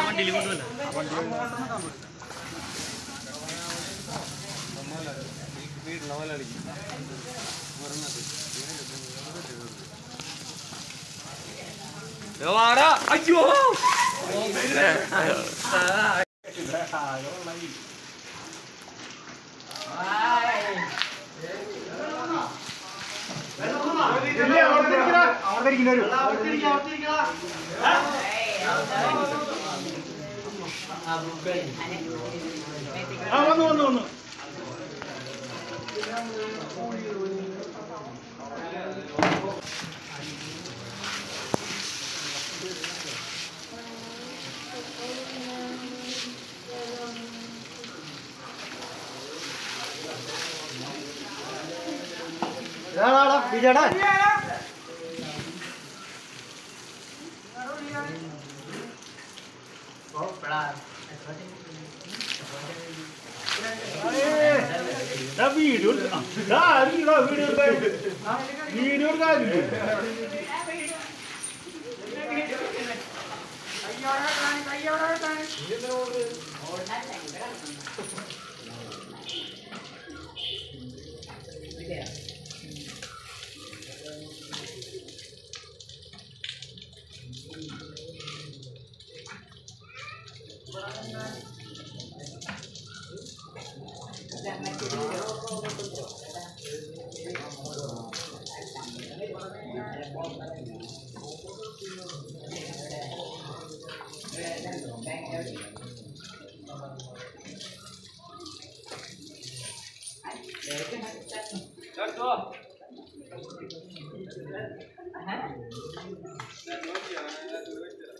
വണ്ടിയിൽ കൊണ്ടുവല്ല വീട്ടിലെ പോലെ അടിക്കും അയ്യോ ആർത്തിരിക്കില്ല ഒരു ആ വന്നു വന്നു വന്നു. വിജയടാ? ഞാൻ വീഡിയോ ആരുണ്ടോ വീഡിയോ എടുക്കാൻ വീഡിയോ എടുക്കാൻ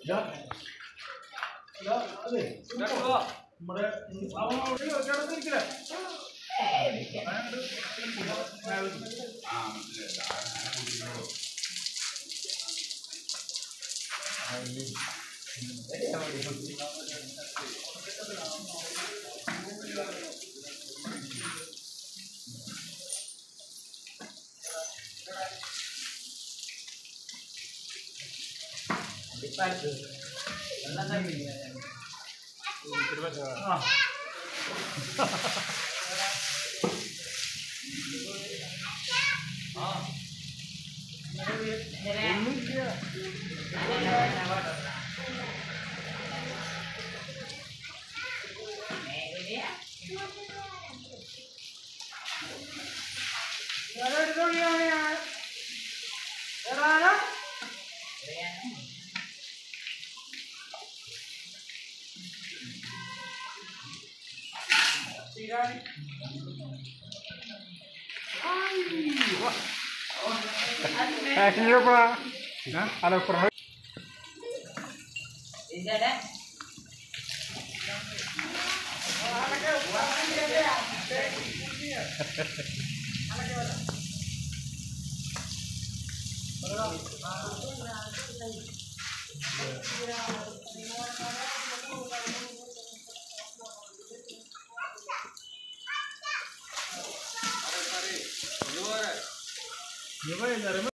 Đó. Đó, đó gì? Dạ, đó. നമ്മുടെ അവൻ അവിടെ ഒരാളത്ത് നിൽക്കില്ല ഡിപ്പാറ്റ് വെള്ളം കണ്ടില്ല 들어가자. 아. 여러 Ay, oh, apa? Ada Yuva